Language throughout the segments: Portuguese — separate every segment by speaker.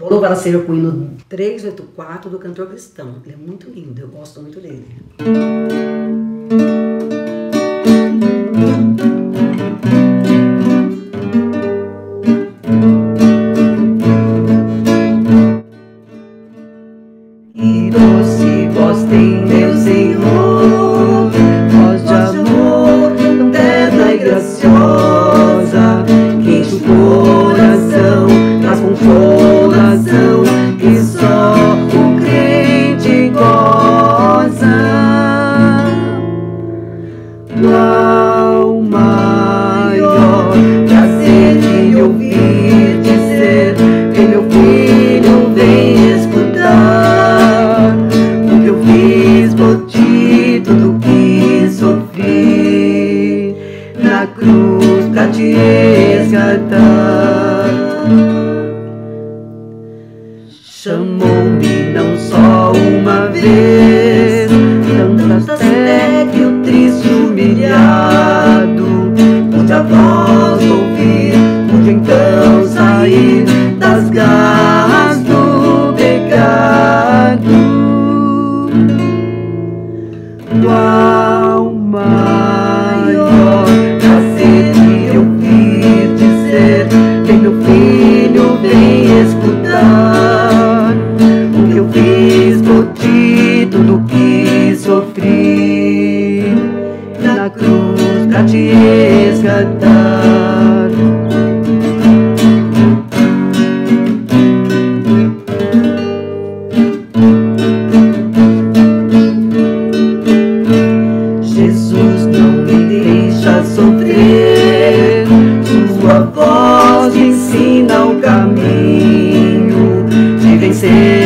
Speaker 1: Vou louvar a Senhor com o hino 384 do cantor cristão. Ele é muito lindo, eu gosto muito dele.
Speaker 2: E doce voz tem meu Senhor, voz de amor, terna e graciosa, que enche o coração, traz consolação, vez, tantas que o triste humilhado pude a voz ouvir, pude então sair das garras do pecado. Cruz pra te resgatar. Jesus não me deixa sofrer, Sua voz me ensina o caminho de vencer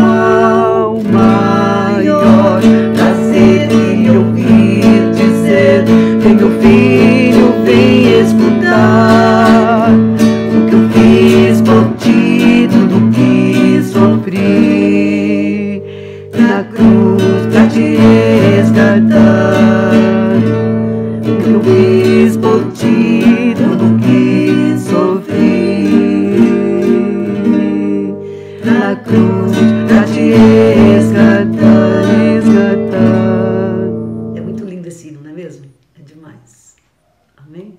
Speaker 2: Qual maior prazer de ouvir dizer, vem meu filho, vem escutar o que eu fiz por ti, tudo que sofri na cruz pra te resgatar. O que eu fiz por ti, tudo que sofri na cruz resgatar, resgatar.
Speaker 1: É muito lindo esse hino, não é mesmo? É demais. Amém?